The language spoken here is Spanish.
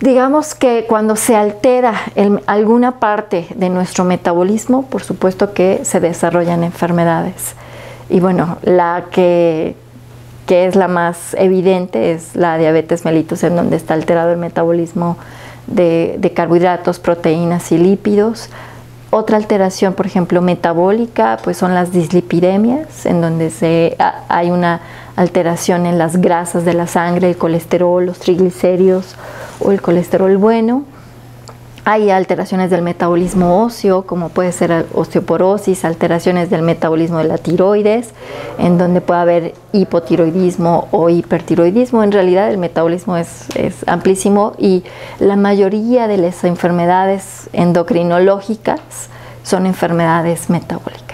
Digamos que cuando se altera alguna parte de nuestro metabolismo, por supuesto que se desarrollan enfermedades. Y bueno, la que, que es la más evidente es la diabetes mellitus, en donde está alterado el metabolismo de, de carbohidratos, proteínas y lípidos. Otra alteración, por ejemplo, metabólica, pues son las dislipidemias, en donde se, hay una alteración en las grasas de la sangre, el colesterol, los triglicéridos o el colesterol bueno. Hay alteraciones del metabolismo óseo, como puede ser osteoporosis, alteraciones del metabolismo de la tiroides, en donde puede haber hipotiroidismo o hipertiroidismo. En realidad el metabolismo es, es amplísimo y la mayoría de las enfermedades endocrinológicas son enfermedades metabólicas.